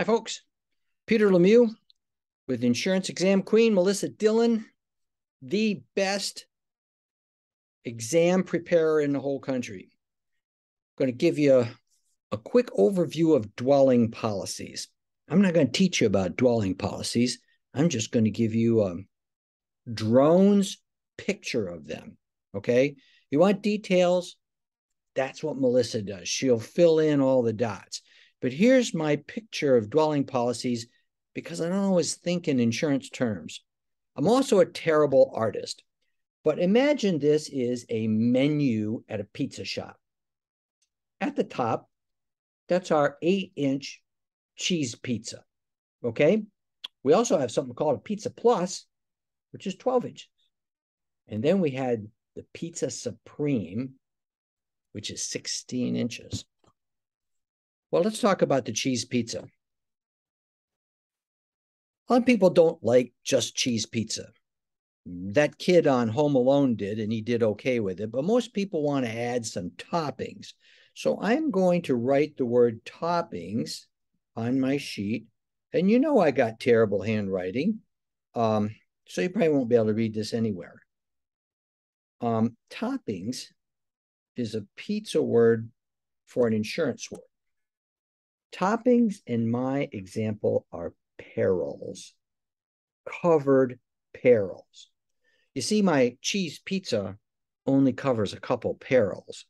Hi, folks. Peter Lemieux with Insurance Exam Queen, Melissa Dillon, the best exam preparer in the whole country. I'm going to give you a, a quick overview of dwelling policies. I'm not going to teach you about dwelling policies. I'm just going to give you a drone's picture of them. Okay. You want details? That's what Melissa does. She'll fill in all the dots. But here's my picture of dwelling policies because I don't always think in insurance terms. I'm also a terrible artist. But imagine this is a menu at a pizza shop. At the top, that's our eight inch cheese pizza. Okay. We also have something called a pizza plus, which is 12 inches. And then we had the pizza supreme, which is 16 inches. Well, let's talk about the cheese pizza. A lot of people don't like just cheese pizza. That kid on Home Alone did, and he did okay with it, but most people want to add some toppings. So I'm going to write the word toppings on my sheet. And you know I got terrible handwriting. Um, so you probably won't be able to read this anywhere. Um, toppings is a pizza word for an insurance word. Toppings in my example are perils, covered perils. You see, my cheese pizza only covers a couple perils,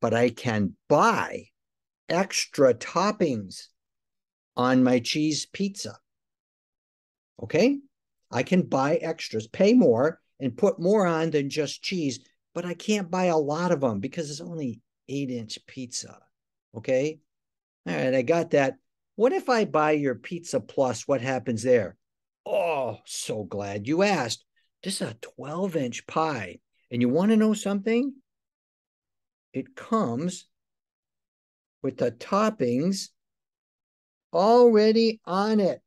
but I can buy extra toppings on my cheese pizza. Okay? I can buy extras, pay more, and put more on than just cheese, but I can't buy a lot of them because it's only eight inch pizza. Okay? All right, I got that. What if I buy your pizza plus? What happens there? Oh, so glad you asked. This is a 12 inch pie. And you want to know something? It comes with the toppings already on it.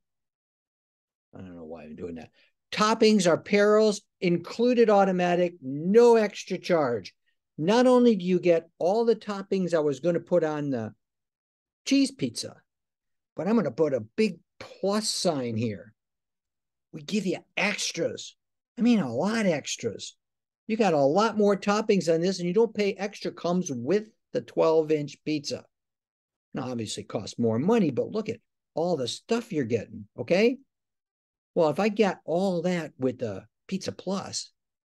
I don't know why I'm doing that. Toppings are perils included automatic, no extra charge. Not only do you get all the toppings I was going to put on the cheese pizza, but I'm going to put a big plus sign here. We give you extras. I mean, a lot extras. You got a lot more toppings on this, and you don't pay extra, comes with the 12 inch pizza. Now, obviously, costs more money, but look at all the stuff you're getting. Okay. Well, if I get all that with the Pizza Plus,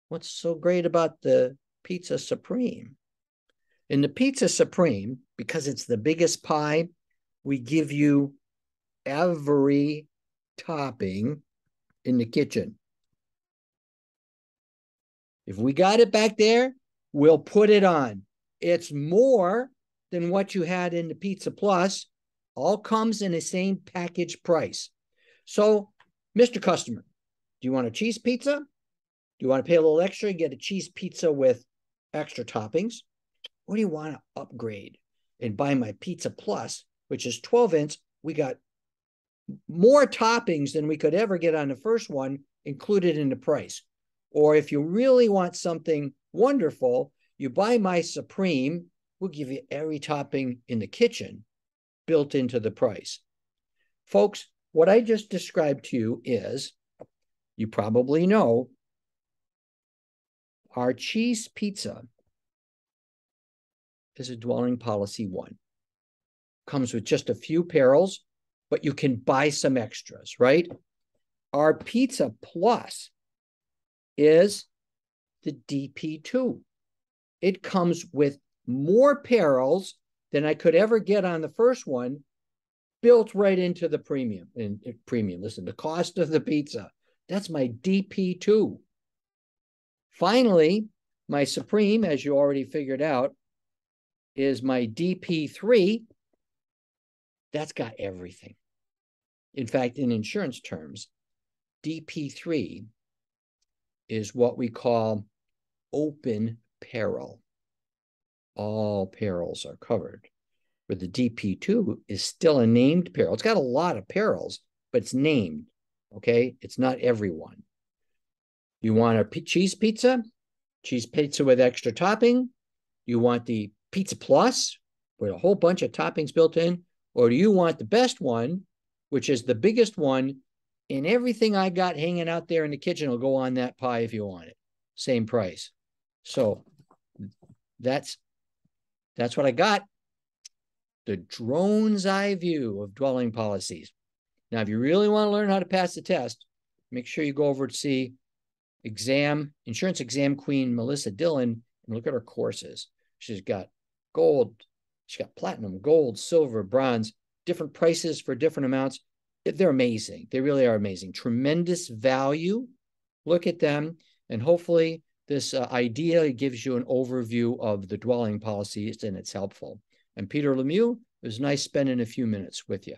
what's so great about the Pizza Supreme? In the Pizza Supreme, because it's the biggest pie, we give you every topping in the kitchen. If we got it back there, we'll put it on. It's more than what you had in the Pizza Plus. All comes in the same package price. So, Mr. Customer, do you want a cheese pizza? Do you want to pay a little extra and get a cheese pizza with extra toppings? Or do you want to upgrade and buy my Pizza Plus, which is 12 inch? We got more toppings than we could ever get on the first one included in the price. Or if you really want something wonderful, you buy my Supreme, we'll give you every topping in the kitchen built into the price. Folks, what I just described to you is, you probably know, our cheese pizza is a dwelling policy one. Comes with just a few perils, but you can buy some extras, right? Our pizza plus is the DP2. It comes with more perils than I could ever get on the first one, built right into the premium. And premium, listen, the cost of the pizza. That's my DP2. Finally, my Supreme, as you already figured out, is my DP3. That's got everything. In fact, in insurance terms, DP3 is what we call open peril. All perils are covered. Where the DP2 is still a named peril. It's got a lot of perils, but it's named. Okay. It's not everyone. You want a cheese pizza? Cheese pizza with extra topping? You want the pizza plus with a whole bunch of toppings built in? Or do you want the best one, which is the biggest one. And everything I got hanging out there in the kitchen will go on that pie if you want it. Same price. So that's that's what I got. The drone's eye view of dwelling policies. Now, if you really want to learn how to pass the test, make sure you go over to see exam, insurance exam queen Melissa Dillon and look at her courses. She's got gold, she's got platinum, gold, silver, bronze, different prices for different amounts. They're amazing. They really are amazing. Tremendous value. Look at them. And hopefully, this uh, idea gives you an overview of the dwelling policies and it's helpful. And Peter Lemieux, it was nice spending a few minutes with you.